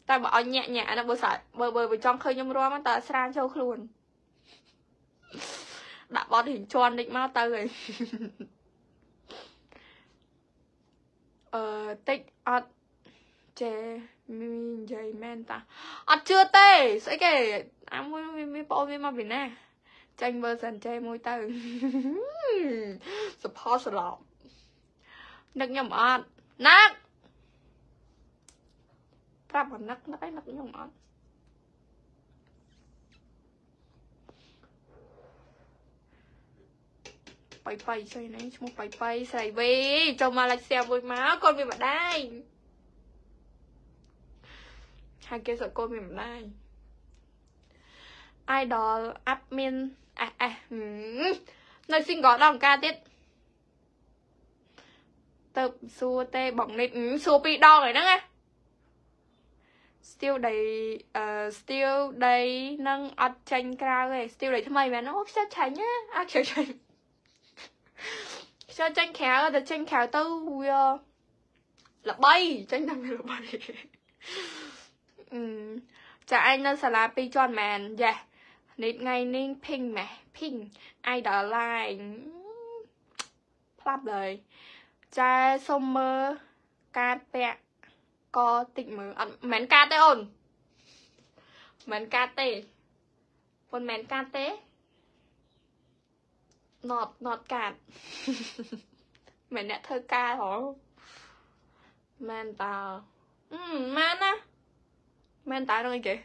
តែបើអញញាក់ញាក់ណាបើសាបើបើចង់ឃើញខ្ញុំរំតើស្រានចូលខ្លួន ដាក់បត់រៀងជន់តិចមកទៅហើយអឺតិចអត់ចេមីនិយាយមែនតាអត់ជឿទេស្អីគេអាមួយមានបងវាមកពីណាចាញ់មើលសិនចេមួយទៅសុផោស្លប់នឹកខ្ញុំអត់ណាក់ប្រាប់មកនឹកនឹកឯងនឹកខ្ញុំអត់ បៃបៃស្អីនេះឈ្មោះបៃបៃស្រីវីចូលមកឡាច់សៀមួយមកកូនវាម្ដាយហើយគេសកូនវាម្ដាយ idol អាប់មានអេសអេសនៅ single ដល់អង្ការទៀតទៅសួរទេបងនិតសួរពីរដងហើយហ្នឹងណា still ដីអឺ still ដីនឹងអត់ចាញ់ក្រៅទេ still ដីថ្មីមែនអូខ្ជិលឆាញ់ណាអាខ្ជិលឆាញ់ ខ្យល់ចេញក្រៅតែចេញក្រៅទៅវាល្បីចេញតែវាល្បីអឺចាឯងនៅសាលា2ជាន់មែនយ៉ានេះថ្ងៃនេះភិងម៉េះភិង idol line ផ្លាប់ឡើយចែសុំមើលកាតពាក់កតិចមើលអត់មិនកាតទេអូនមិនកាតទេមិនមែនកាតទេ not not កាតមិនអ្នកធ្វើការហ៎មែនតើអឺមែនណាមែនតើនឹងអីគេ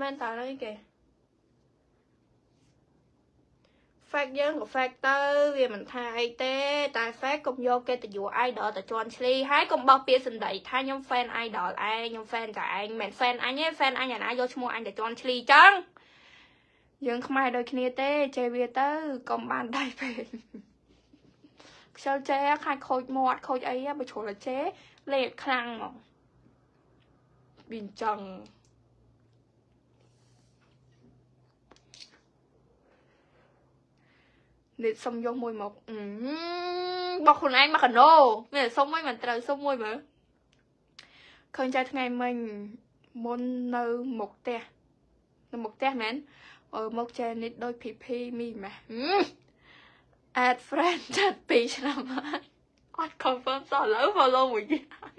មែនតើនឹងអីគេ fake យើងក៏ fake ទៅវាមិនថាអីទេតែ fake កុំយកគេទៅយួរ idol ទៅជន់ឈ្លីហើយកុំបោះពាក្យសម្ដីថាខ្ញុំ fan idol ឯងខ្ញុំ fan ក៏ឯងមិន fan អញទេ fan អញអាណាយកឈ្មោះអញទៅជន់ឈ្លីចឹង យើងខ្មែរដូចគ្នាទេចេះវាទៅកុំបានដៃពេកខ្ជិលចេះខាច់ខូចមាត់ខូចអីបើជ្រុលចេះលេបខ្លាំងហ្មងវាអញ្ចឹងនេះសុំយកមួយមកបោះខ្លួនឯងមកកណូនេះសុំមួយមិនត្រូវសុំមួយមើលឃើញចៅថ្ងៃមិញមុននៅមុខផ្ទះនៅមុខផ្ទះមែន អឺមកចែនេះដូច PP មីម៉ា add friend ចាត់2ឆ្នាំហើយអត់ confirm សោះឥឡូវ follow មួយទៀតហើយ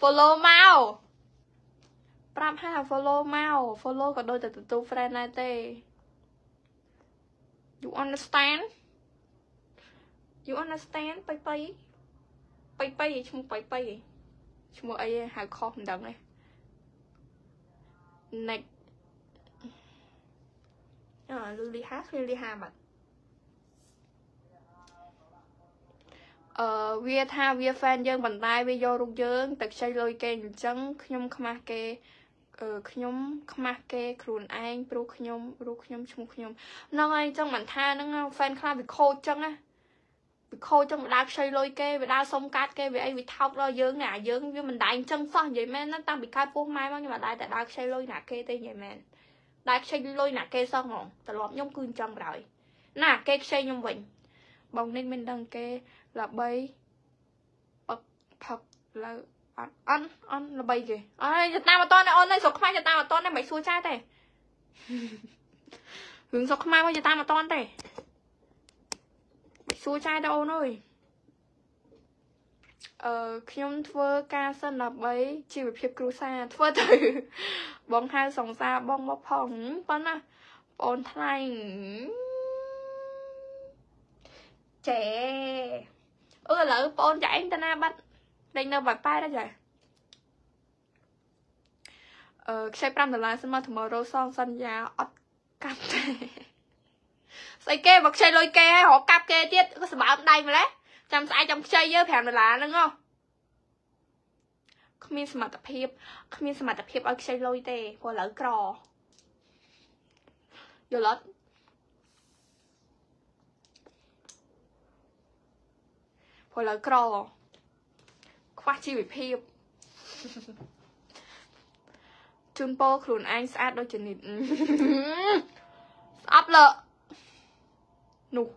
follow មកប្រាប់ហា follow មក follow ក៏ដូចតែទទួល friend ដែរទេ you understand you understand បៃបៃបៃបៃឈ្មោះបៃបៃឈ្មោះអីហៅខុសមិនដឹងទេ next អឺលូលីហាគឺលីហាបាត់អឺវាថាវា fan យើងប៉ុន្តែវាយករូបយើងទៅខ្ចីលុយគេអញ្ចឹងខ្ញុំខ្មាស់គេខ្ញុំខ្មាស់គេខ្លួនឯងព្រោះខ្ញុំព្រោះខ្ញុំឈ្មោះខ្ញុំហ្នឹងហើយចឹងមិនថាហ្នឹង fan ខ្លះវាខូចចឹងណាវាខូចចឹងវាដើរខ្ចីលុយគេវាដើរសុំកាតគេវាអីវាថោកដល់យើងណាយើងវាមិនដែរអញ្ចឹងសោះនិយាយមែនណាតាំងពីកើតពោះម៉ែមកខ្ញុំមិនដែរតែដើរខ្ចីលុយណាគេទេនិយាយមែន ដើរខ្ចីលុយណាគេសោះហ្មងត្រឡប់ខ្ញុំគឺអញ្ចឹងបណ្ដោយណាគេខ្ចីខ្ញុំវិញបងនេះមិនដឹងគេល្បីពឹកផឹកលើអត់អន់អន់ល្បីគេអើយតាមអត់តអូនឯងស្រុកខ្មែរទៅតាមអត់តមិនសួរចាទេរឿងស្រុកខ្មែរមកទៅតាមអត់តទេមិនសួរចាទេអូនអើយ អឺខ្ញុំធ្វើការសិនដើម្បីជីវភាពគ្រួសារធ្វើទៅបងហៅសង្សារបងមកផងប៉ុណ្ណាបងថ្លៃចេអឺឥឡូវបងចាឯងទៅណាបាត់ដេញនៅបាយប៉ែដែរចាអឺខ្ចី5ដុល្លារសិនមក tomorrow សងសន្យាអត់កាប់ទេស្អីគេមកខ្ចីលុយគេហើយរកកាប់គេទៀតក៏សម្បើមដៃម្លេះ ចាំស្អែកចាំខ្ចីយើ5ដុល្លារហ្នឹងហ៎គ្មានសមត្ថភាពគ្មានសមត្ថភាពឲ្យខ្ចីលុយទេព្រោះឥឡូវក្រយល់អត់ព្រោះឥឡូវក្រខ្វះជីវភាពជូនពោខ្លួនឯងស្អាតដូចជានិតស្អប់លើនោះ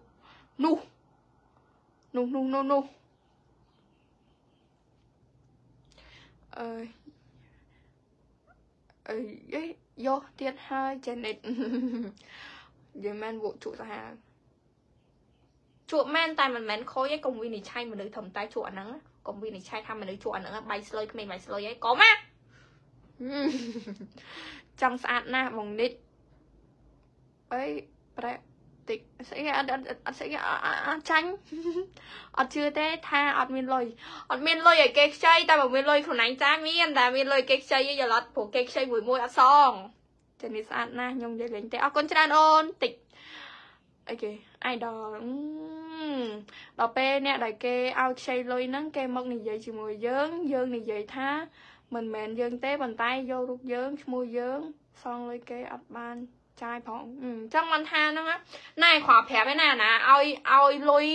នោះ នោះនោះនោះនោះអើយអើយយកទៀតហើយចេនិតយីមែនវក់ជក់សាហាជក់មែនតែមិនមែនខូចឯងកុំវិនិច្ឆ័យមនុស្សធំតែជក់អាហ្នឹងកុំវិនិច្ឆ័យថាមនុស្សជក់អាហ្នឹងបាយស្លុយគ្មានបាយស្លុយឯងកុំណាចង់ស្អាតណាស់បងនិតអីប្រែ តិចស្អីអត់អត់ស្អីអត់ចាញ់អត់ជឿទេថាអត់មានលុយអត់មានលុយឲ្យគេខ្ចីតែបើមានលុយខ្លួនឯងចាមានតែមានលុយគេខ្ចីយល់អត់ព្រោះគេខ្ចីមួយមួយអត់សងចានេះស្អាតណាស់ខ្ញុំនិយាយលេងទេអរគុណច្រើនអូនតិចអីគេ idol ដល់ពេលអ្នកដែលគេឲ្យខ្ចីលុយហ្នឹងគេមកនិយាយជាមួយយើងយើងនិយាយថាមិនមែនយើងទេប៉ុន្តែយករូបយើងឈ្មោះយើងសងលុយគេអត់បាន ចាយផងអញ្ចឹងមិនថាហ្នឹងណែខប្រាប់ឯណាណាឲ្យឲ្យលុយ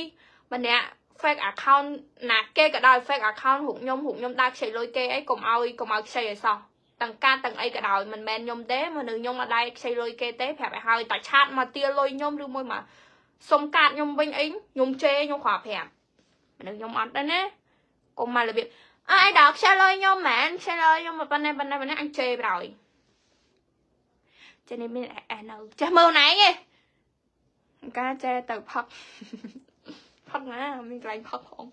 ម្នាក់ fake account ណាគេក៏ដោយ fake account រូបខ្ញុំរូបខ្ញុំដើរខ្ចីលុយគេអីកុំឲ្យកុំឲ្យខ្ចីឲ្យសោះទាំងការទាំងអីក៏ដោយមិនមែនខ្ញុំទេមនុស្សខ្ញុំអត់ដែរខ្ចីលុយគេទេប្រាប់ឲ្យហើយតែឆាតមកទាលុយខ្ញុំឬមួយមកសុំកាតខ្ញុំវិញអីខ្ញុំជេរខ្ញុំគ្រាន់ប្រាប់មនុស្សខ្ញុំអត់ដែរណាកុំមករបៀបអើដល់ខ្ចីលុយខ្ញុំមែនខ្ចីលុយខ្ញុំប៉ុណ្ណេះប៉ុណ្ណេះប៉ុណ្ណេះអញជេរប្រយ ចេះនេះមានអែនៅចេះមើលណែឯងការចេះទៅផឹកផឹកណាមានកន្លែងផឹកផង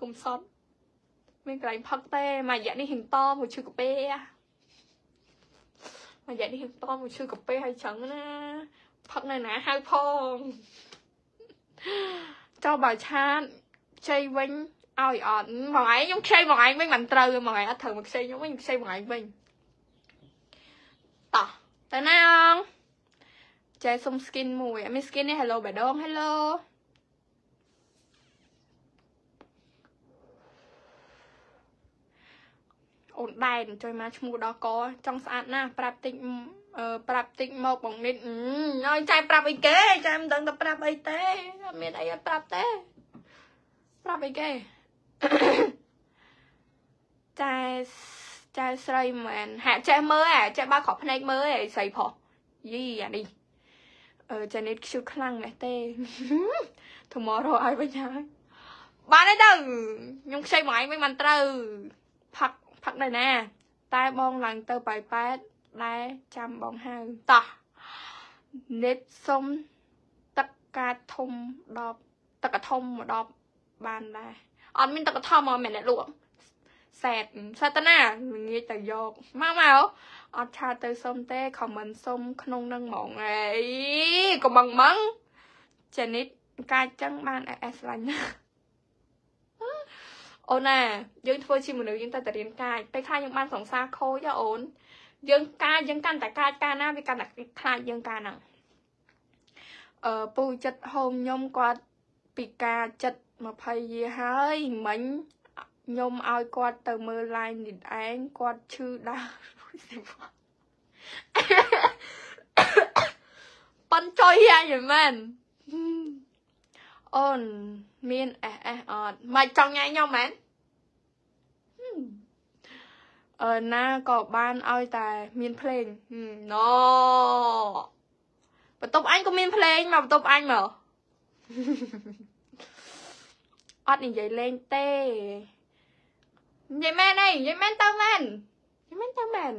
គុំសត់មានកន្លែងផឹកទេមួយរយៈនេះហិងតមួយឈឺកាពេមួយរយៈនេះហិងតមួយឈឺកាពេហើយចឹងណាផឹកនៅណាហៅផងចោលបើឆាតជ័យវិញឲ្យអត់មួយថ្ងៃខ្ញុំខ្ចីមួយថ្ងៃវិញមិនត្រូវមួយថ្ងៃអត់ត្រូវមកខ្ចីខ្ញុំវិញខ្ចីមួយថ្ងៃវិញ តោះទៅណាអងចែសុំ skin មួយអត់មាន skin នេះ hello បេដង hello អូនដែនជួយមកឈ្មោះដល់កចង់ស្អាតណាស់ប្រាប់តិចអឺប្រាប់តិចមកបងនិតហើយចែប្រាប់អីគេចែមិនដឹងទៅប្រាប់អីទេអត់មានអីឲ្យប្រាប់ទេប្រាប់អីគេចែ ចែស្រីមែនហាក់ចេះមើលអាចេះបើកក្របភ្នែកមើលឯងស្រីផុសយីអានេះអឺចានេះខ្ជិលខ្លាំងណាស់ទេ tomorrow ឲ្យវិញហើយបានទេទៅខ្ញុំខ្ចីមួយឯងវិញមិនត្រូវផឹកផឹកនៅណា តែបងឡើងទៅបាយប៉ែតដែរចាំបងហៅតោះនិតសុំទឹកកាធំ10ទឹកកធំមក10បានដែរអត់មានទឹកកធំមកមែនអ្នកលក់ សែតសែតណាងាយទៅយកមកមកអត់ឆាទៅសុំទេខមមិនសុំក្នុងនឹងហ្មងអីកុំបងម៉ងចានិតកាចចឹងបានអេសឡាញ់ណាអូនណាយើងធ្វើជាមនុស្សយើងតែតែរៀនកាចពេលខ្លះយើងបានសង្សារខូចអូនយើងកាចយើងកាន់តែកាចកាលណាវាកាន់តែខ្លាចយើងកាលហ្នឹងអឺពូចិត្តហូមខ្ញុំគាត់ពីការចិត្ត20យាហើយមិញ ខ្ញុំឲ្យគាត់ទៅមើល line នេះឯងគាត់ឈឺដាស់ប៉ុនចុយយ៉ាងមែនអូនមានអេសអេសអត់មិនចង់ញ៉ៃខ្ញុំមែនអឺណាក៏បានឲ្យតែមានភ្លេងណូបន្ទប់អញក៏មានភ្លេងមកបន្ទប់អញមកអត់និយាយលេងទេ និយាយមែនអីនិយាយមែនទៅមែននិយាយមែនទៅមែន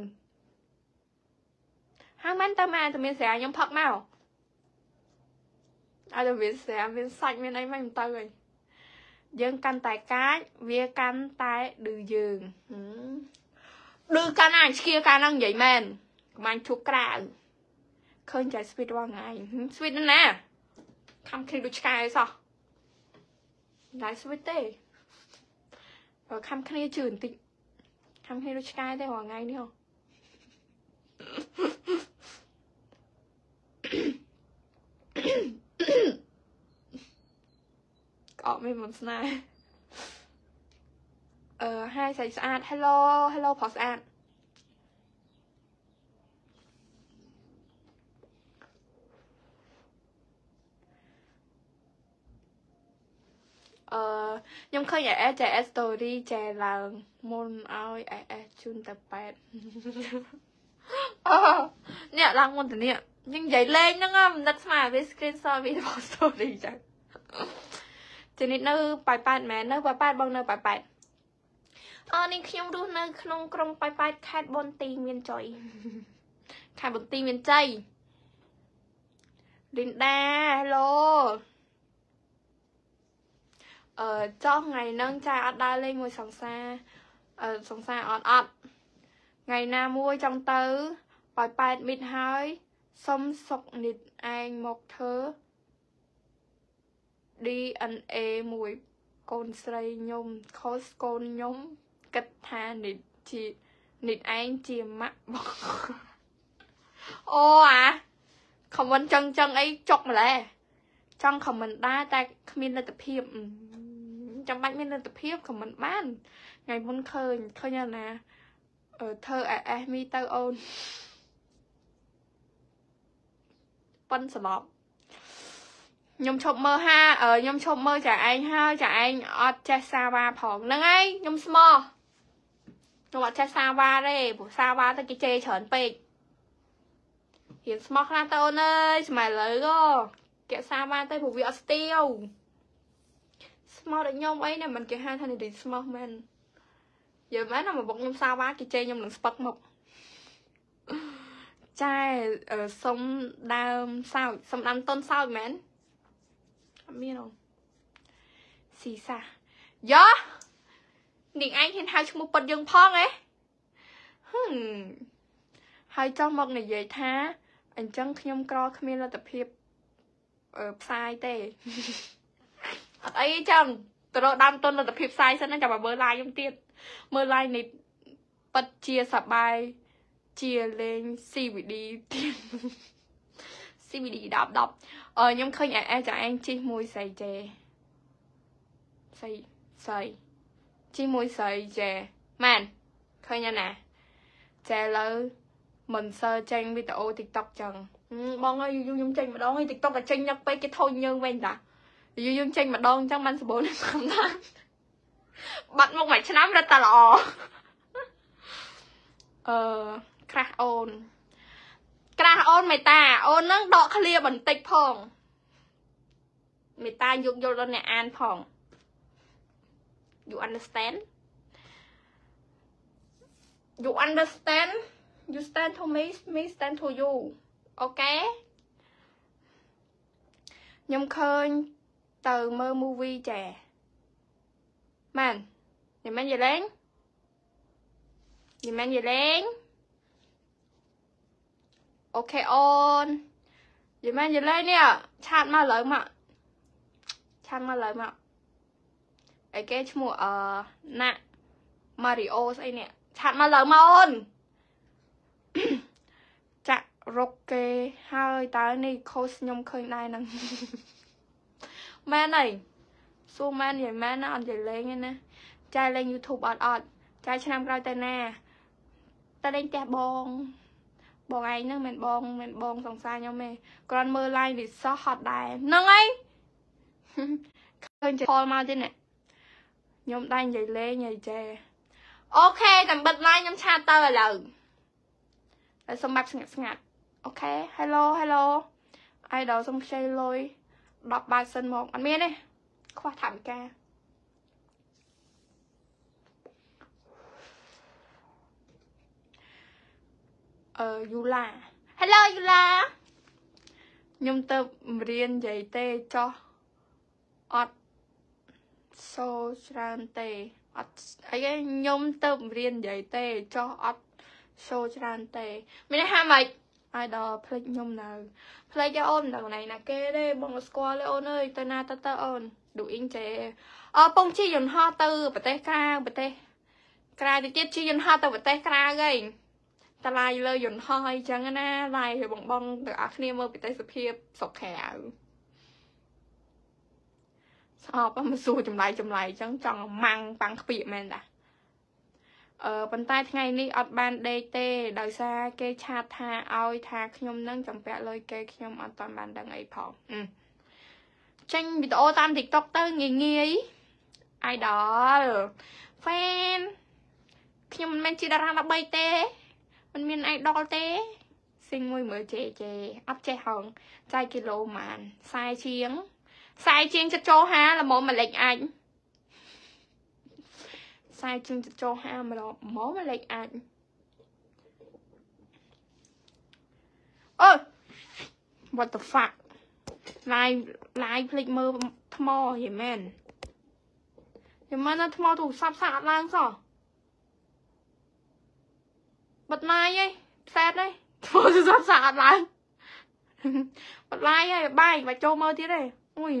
ហើយមែនទៅមែនតែមានស្រាខ្ញុំផឹកមកអត់ទៅមានស្រាមានសាច់មានអីមិនទៅអីយើងកាន់តែកាចវាកាន់តែឌឺយើងឌឺកាន់ណាស្គៀកាលហ្នឹងនិយាយមែនកម្លាំងជុកក្រៅឃើញចៃស្វីតរាល់ថ្ងៃស្វីតណាខំគ្នាដូចឆ្កែសោះតែស្វីតទេ ខំគ្នាជឿបន្តិចខំគ្នាដូចឆ្កែទេរាល់ថ្ងៃនេះហ៎ក្អកមានមិនស្នេហ៍អឺហើយស្អីស្អាត Hello Hello ផោះស្អាត អឺខ្ញុំឃើញ AS ចែ story ចែឡើងមុនឲ្យ AS ជូនទៅប៉ែតអូនេះឡើងមុនទៅនេះយើងនិយាយលេងហ្នឹងមិននឹកស្មានវា screenshot វីដេអូ story ចឹងជនិតនៅប៉ៃប៉ែតមែននៅប៉ៃប៉ែតបងនៅប៉ៃប៉ែតអឺនេះខ្ញុំរស់នៅ ក្នុងក្រុងប៉ៃប៉ែតខេត្តបនទីមានចុយខេត្តបនទីមានជ័យលីនដា hello អឺចោះថ្ងៃហ្នឹងចាអត់ដើរលេងមួយសង្សារអឺសង្សារអត់អត់ថ្ងៃណាមួយចង់ទៅប៉ោយប៉ែតមីតហើយសុំសុកនិតឯងមកធ្វើ DNA មួយកូនស្រីខ្ញុំខុសកូនខ្ញុំគិតថានិតជានិតឯងជាម៉ាក់បងអូអាខមមិនចឹងចឹងអីចុកម្លេះចង់ខមមិនដែរតែគ្មានលទ្ធភាព ចាំបាច់មានលទ្ធភាពខមមិនបានថ្ងៃមុនឃើញឃើញណាអឺធ្វើអេសមីទៅអូនប៉ុនសឡប់ខ្ញុំឈប់មើលហាខ្ញុំឈប់មើលចាឯងហើយចាឯងអត់ចេះសាវ៉ាផងហ្នឹងហើយខ្ញុំស្មោះខ្ញុំអត់ចេះសាវ៉ាទេព្រោះសាវ៉ាទៅគេជេរច្រើនពេករៀនស្មោះខ្លះទៅអូនអើយស្មែលើក៏គេសាវ៉ាទៅព្រោះវាអត់ស្ទាវ ស្មោះដូចខ្ញុំអីណាមិនគេហៅថានិយាយស្មោះមែនយើមែនណាមកបុកខ្ញុំសាវ៉ាគេជេរខ្ញុំនឹងស្ពឹកមកចែសុំដើមសោចសុំដើមต้นសោចមែនអត់មានអូស៊ីសាយ៉នាងឯងហ៊ានហៅឈ្មោះប៉ុតយើងផងហ៎ហឹមហើយចង់មកនិយាយថាអញ្ចឹងខ្ញុំក្រគ្មានលទ្ធភាពផ្សាយទេ អត់អីចឹងទៅរកដើមទុនលទ្ធភាពផ្សាយសិនណាចាំមកមើល live ខ្ញុំទៀតមើល live នេះប៉ិតជាសបាយជាលេង CVD ទៀត C CBD 10 10អឺខ្ញុំឃើញអេចាអេងជីមួយស្រីចេស្រីស្រីជីមួយស្រីចេមែនឃើញណាចេលើមិនសើចេញវីដេអូ TikTok ចឹងបងអើយយូរខ្ញុំចេញម្ដងហើយ TikTok តែចេញញឹកពេកគេថូចយើងវិញតា យូរយើងចេញម្ដងចឹងបានសម្បូរនឹងតាមដានបាត់មកមួយឆ្នាំរត់តែល្អអឺក្រាស់អូន ក្រាស់អូនមេតាអូននឹងដកឃ្លាបន្តិចផងមេតាយកយល់ដល់អ្នកអានផង you understand you understand you stand to me me stand to you អូខេខ្ញុំឃើញ ទៅមើល movie ចាមែននិយាយមែនយីលេងនិយាយមែនយីលេងអូខេអូននិយាយមែនយីលេងនេះឆាតមកលើមកឆាតមកលើមកអីគេឈ្មោះអឺណាម៉ារីអូស្អីនេះឆាតមកលើមកអូនចាក់រកគេហើយតើនេះខូចខ្ញុំឃើញដែរហ្នឹង មែនហើយសួរមែននិយាយមែនណាអត់និយាយលេងទេណាចាយលេង YouTube អត់អត់ចាយឆ្នាំក្រោយទៅណាទៅលេងផ្ទះបងបងឯងហ្នឹងមិនបងមិនបងសង្សារខ្ញុំទេគ្រាន់មើល live វាសោះហត់ដែរហ្នឹងហើយឃើញផលមកទៀតនេះខ្ញុំដែរនិយាយលេងហើយចេអូខេតែបិទ live ខ្ញុំឆាតទៅឥឡូវហើយសុំបាប់ស្ងាត់ស្ងាត់អូខេ hello hello idol សុំខ្ចីលុយ 10បាតសិនមកអត់មានទេខ្វះថវិកាអឺយូឡា Hello យូឡាខ្ញុំទៅរៀននិយាយទេចោះអត់សូច្រើនទេអត់អីខ្ញុំទៅរៀននិយាយទេចោះអត់សូច្រើនទេមានន័យថាម៉េច ឲ្យដល់ផ្លេចខ្ញុំនៅផ្លេចអូននៅកន្លែងណាគេទេបងស្គាល់ទេអូនអើយទៅណាទៅទៅអូនឌូអ៊ីងចេអពងជីយន្តហោះទៅប្រទេសក្រៅប្រទេសក្រៅទៅទៀតជីយន្តហោះទៅប្រទេសក្រៅហីតឡាយលើយន្តហោះអីចឹងណាឡាយបងបងទាំងអស់គ្នាមើលប្រទេសសភាពសុខក្រៅស្អប់មកសួរចម្លៃចម្លៃចឹងចង់ម៉ាំងប៉ាំងខ្ពាកមែនតាអឺ ប៉ុន្តែថ្ងៃនេះអត់បានដេកទេ ដោយសារគេឆាតថាឲ្យថាខ្ញុំនឹងចំពាក់លុយគេខ្ញុំអត់តាន់បានដឹងអីផងចេញវីដេអូតាម TikTok ទៅងាយងាយ idol fan ខ្ញុំមិនមែនជាតារាល្បីទេមិនមាន idol ទេស៊ីងមួយមើលជេជេអត់ចេះហងចាយគីឡូម៉ាន40ជាង40ជាងចិត្តចូល5ល្មមមួយលេខអាច 40ជាងចិត្តចូល5ម្ដងមកមួយលេខអាចអូ what the fuck live live ភ្លេចមើលថ្មយីមែនយីមែនថ្មទូរស័ព្ទស្អាតឡើងសោះបិទ live ឯងផ្សេតឯងថ្មទូរស័ព្ទស្អាតឡើងបិទ live ឯងបាយបាច់ចូលមើលទៀតទេអូយ